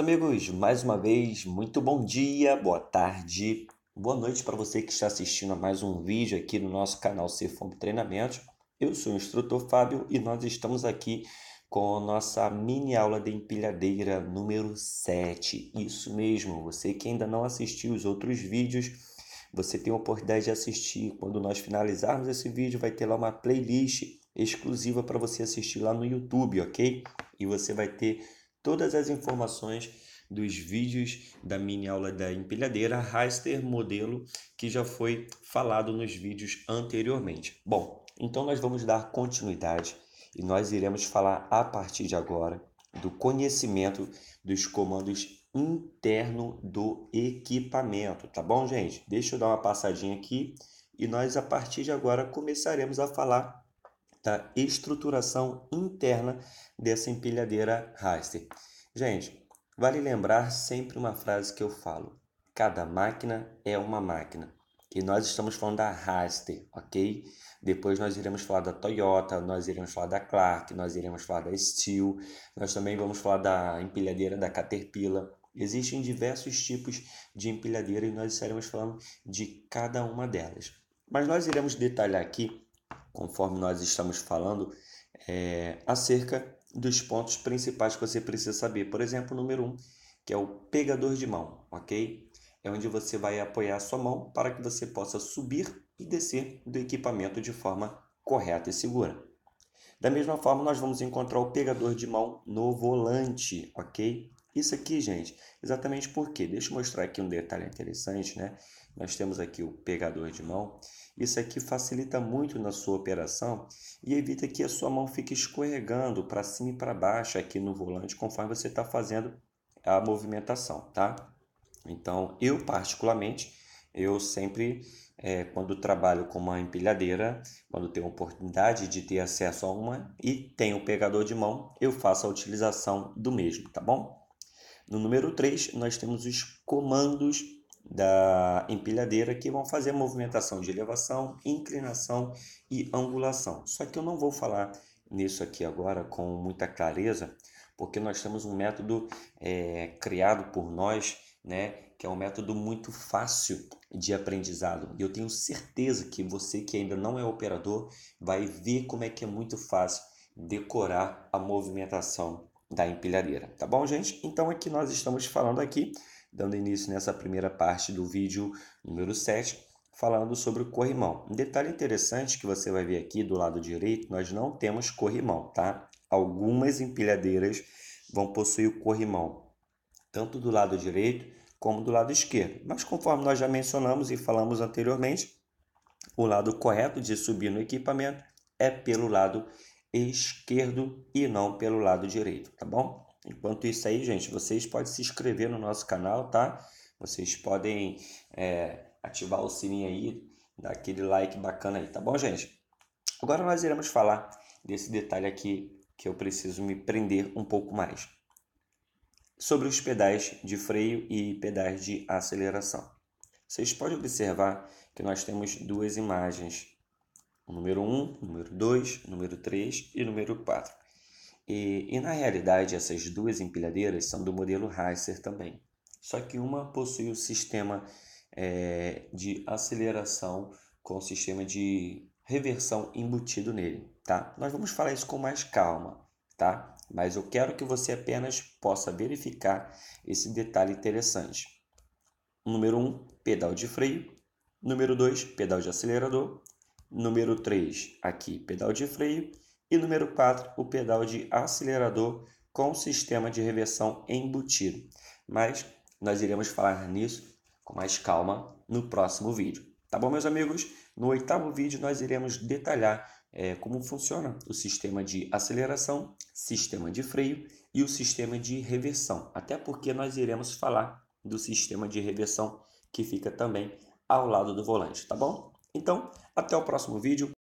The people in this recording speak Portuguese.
amigos, mais uma vez, muito bom dia, boa tarde, boa noite para você que está assistindo a mais um vídeo aqui no nosso canal Cefom Treinamentos. Eu sou o instrutor Fábio e nós estamos aqui com a nossa mini aula de empilhadeira número 7. Isso mesmo, você que ainda não assistiu os outros vídeos, você tem a oportunidade de assistir. Quando nós finalizarmos esse vídeo, vai ter lá uma playlist exclusiva para você assistir lá no YouTube, ok? E você vai ter todas as informações dos vídeos da mini aula da empilhadeira Raster modelo que já foi falado nos vídeos anteriormente. Bom, então nós vamos dar continuidade e nós iremos falar a partir de agora do conhecimento dos comandos interno do equipamento, tá bom, gente? Deixa eu dar uma passadinha aqui e nós a partir de agora começaremos a falar da estruturação interna dessa empilhadeira Raster. Gente, vale lembrar sempre uma frase que eu falo: cada máquina é uma máquina. E nós estamos falando da Raster, ok? Depois nós iremos falar da Toyota, nós iremos falar da Clark, nós iremos falar da Steel, nós também vamos falar da empilhadeira da Caterpillar. Existem diversos tipos de empilhadeira e nós estaremos falando de cada uma delas. Mas nós iremos detalhar aqui conforme nós estamos falando, é, acerca dos pontos principais que você precisa saber. Por exemplo, número um, que é o pegador de mão, ok? É onde você vai apoiar a sua mão para que você possa subir e descer do equipamento de forma correta e segura. Da mesma forma, nós vamos encontrar o pegador de mão no volante, ok? Isso aqui, gente, exatamente porque, deixa eu mostrar aqui um detalhe interessante, né? Nós temos aqui o pegador de mão. Isso aqui facilita muito na sua operação e evita que a sua mão fique escorregando para cima e para baixo aqui no volante conforme você está fazendo a movimentação, tá? Então, eu particularmente, eu sempre, é, quando trabalho com uma empilhadeira, quando tenho oportunidade de ter acesso a uma e tenho o pegador de mão, eu faço a utilização do mesmo, tá bom? No número 3, nós temos os comandos da empilhadeira que vão fazer a movimentação de elevação, inclinação e angulação. Só que eu não vou falar nisso aqui agora com muita clareza, porque nós temos um método é, criado por nós, né, que é um método muito fácil de aprendizado. E eu tenho certeza que você que ainda não é operador vai ver como é que é muito fácil decorar a movimentação da empilhadeira, tá bom, gente? Então aqui nós estamos falando aqui, dando início nessa primeira parte do vídeo número 7, falando sobre o corrimão. Um detalhe interessante que você vai ver aqui do lado direito, nós não temos corrimão, tá? Algumas empilhadeiras vão possuir o corrimão, tanto do lado direito como do lado esquerdo. Mas conforme nós já mencionamos e falamos anteriormente, o lado correto de subir no equipamento é pelo lado esquerdo e não pelo lado direito, tá bom? Enquanto isso aí, gente, vocês podem se inscrever no nosso canal, tá? Vocês podem é, ativar o sininho aí, dar aquele like bacana aí, tá bom, gente? Agora nós iremos falar desse detalhe aqui que eu preciso me prender um pouco mais. Sobre os pedais de freio e pedais de aceleração. Vocês podem observar que nós temos duas imagens o número 1, número 2, número 3 e número 4. E, e, na realidade, essas duas empilhadeiras são do modelo Racer também. Só que uma possui o sistema é, de aceleração com o sistema de reversão embutido nele, tá? Nós vamos falar isso com mais calma, tá? Mas eu quero que você apenas possa verificar esse detalhe interessante. Número 1, um, pedal de freio. Número 2, pedal de acelerador. Número 3, aqui, pedal de freio. E número 4, o pedal de acelerador com sistema de reversão embutido. Mas nós iremos falar nisso com mais calma no próximo vídeo. Tá bom, meus amigos? No oitavo vídeo nós iremos detalhar é, como funciona o sistema de aceleração, sistema de freio e o sistema de reversão. Até porque nós iremos falar do sistema de reversão que fica também ao lado do volante, tá bom? Então, até o próximo vídeo.